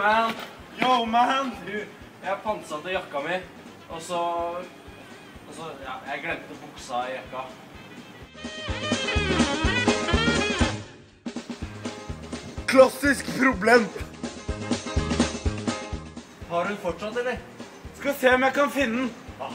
man! Yo, man! Du, jeg pantsatte jakka mi, og så Og så Ja, jeg glemte buksa i jakka. Klassisk problem. Har du den fortsatt, eller? Skal se om jeg kan finne den. Ah,